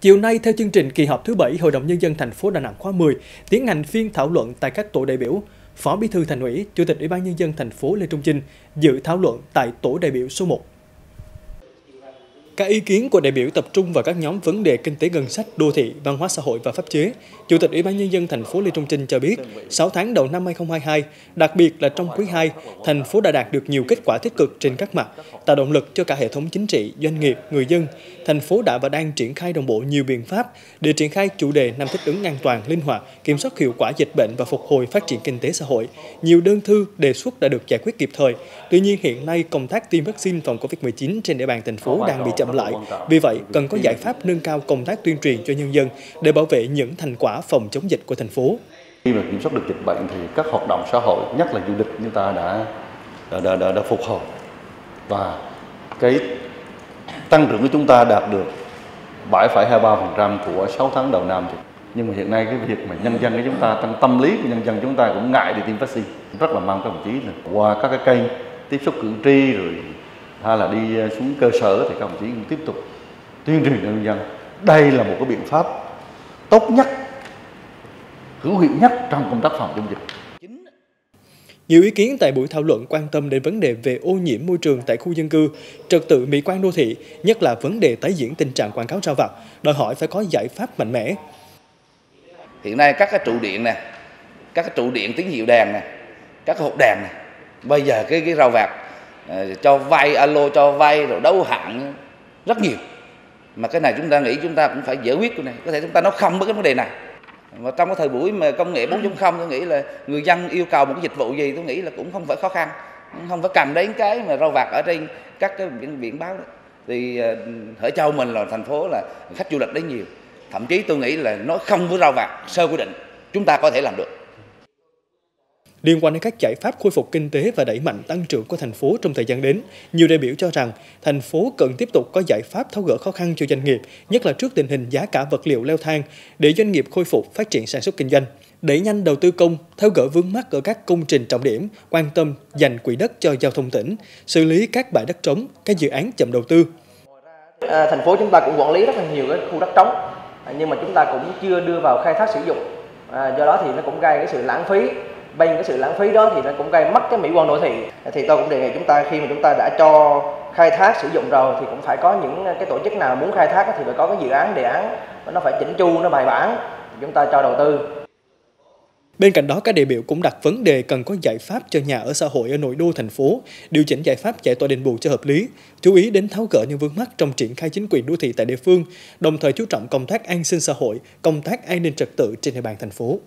Chiều nay, theo chương trình kỳ họp thứ 7 Hội đồng Nhân dân thành phố Đà Nẵng khóa 10, tiến hành phiên thảo luận tại các tổ đại biểu. Phó Bí thư Thành ủy, Chủ tịch Ủy ban Nhân dân thành phố Lê Trung Chinh dự thảo luận tại tổ đại biểu số 1. Các ý kiến của đại biểu tập trung vào các nhóm vấn đề kinh tế ngân sách, đô thị, văn hóa xã hội và pháp chế. Chủ tịch Ủy ban nhân dân thành phố Lê Trung Trinh cho biết, 6 tháng đầu năm 2022, đặc biệt là trong quý 2, thành phố đã đạt được nhiều kết quả tích cực trên các mặt, tạo động lực cho cả hệ thống chính trị, doanh nghiệp, người dân. Thành phố đã và đang triển khai đồng bộ nhiều biện pháp để triển khai chủ đề năm thích ứng an toàn, linh hoạt, kiểm soát hiệu quả dịch bệnh và phục hồi phát triển kinh tế xã hội. Nhiều đơn thư, đề xuất đã được giải quyết kịp thời. Tuy nhiên hiện nay công tác tiêm vaccine phòng Covid-19 trên địa bàn thành phố đang bị chậm chậm lại. Vì vậy, cần có giải pháp nâng cao công tác tuyên truyền cho nhân dân để bảo vệ những thành quả phòng chống dịch của thành phố. Khi mà kiểm soát được dịch bệnh thì các hoạt động xã hội, nhất là du lịch chúng ta đã đã, đã, đã, đã phục hồi và cái tăng trưởng của chúng ta đạt được 7,23% của 6 tháng đầu năm nhưng mà hiện nay cái việc mà nhân dân của chúng ta trong tâm lý của nhân dân chúng ta cũng ngại đi tiêm vaccine rất là mong các đồng chí là qua các cái kênh tiếp xúc cử tri rồi hay là đi ờ, xuống cơ sở thì các đồng chí cũng tiếp tục tuyên truyền cho nhân dân đây là một cái biện pháp tốt nhất hữu hiệu nhất trong công tác phòng chống dịch nhiều ý kiến tại buổi thảo luận quan tâm đến vấn đề về ô nhiễm môi trường tại khu dân cư, trật tự mỹ quan đô thị, nhất là vấn đề tái diễn tình trạng quảng cáo rao vặt, đòi hỏi phải có giải pháp mạnh mẽ. Hiện nay các cái trụ điện nè, các cái trụ điện tín hiệu đèn nè, các cái hộp đèn nè, bây giờ cái cái rau vặt Ờ, cho vay alo cho vay rồi đấu hạn rất nhiều. Mà cái này chúng ta nghĩ chúng ta cũng phải giải quyết cái này. Có thể chúng ta nói không với cái vấn đề này. Mà trong cái thời buổi mà công nghệ 4.0 tôi nghĩ là người dân yêu cầu một cái dịch vụ gì tôi nghĩ là cũng không phải khó khăn. Không phải cầm đến cái mà rau vặt ở trên các cái biển, biển báo đó. thì ờ, ở châu mình là thành phố là khách du lịch đến nhiều. Thậm chí tôi nghĩ là nói không với rau vặt sơ quy định. Chúng ta có thể làm được. Liên quan đến các giải pháp khôi phục kinh tế và đẩy mạnh tăng trưởng của thành phố trong thời gian đến, nhiều đại biểu cho rằng thành phố cần tiếp tục có giải pháp tháo gỡ khó khăn cho doanh nghiệp, nhất là trước tình hình giá cả vật liệu leo thang, để doanh nghiệp khôi phục phát triển sản xuất kinh doanh, đẩy nhanh đầu tư công, tháo gỡ vướng mắc ở các công trình trọng điểm, quan tâm dành quỹ đất cho giao thông tỉnh, xử lý các bãi đất trống, các dự án chậm đầu tư. À, thành phố chúng ta cũng quản lý rất là nhiều cái khu đất trống, à, nhưng mà chúng ta cũng chưa đưa vào khai thác sử dụng. À, do đó thì nó cũng gây cái sự lãng phí bên cái sự lãng phí đó thì nó cũng gây mất cái mỹ quan đô thị thì tôi cũng đề nghị chúng ta khi mà chúng ta đã cho khai thác sử dụng rồi thì cũng phải có những cái tổ chức nào muốn khai thác thì phải có cái dự án đề án nó phải chỉnh chu nó bài bản chúng ta cho đầu tư Bên cạnh đó, các đại biểu cũng đặt vấn đề cần có giải pháp cho nhà ở xã hội ở nội đô thành phố, điều chỉnh giải pháp giải tỏa đền bù cho hợp lý, chú ý đến tháo gỡ những vướng mắc trong triển khai chính quyền đô thị tại địa phương, đồng thời chú trọng công tác an sinh xã hội, công tác an ninh trật tự trên địa bàn thành phố.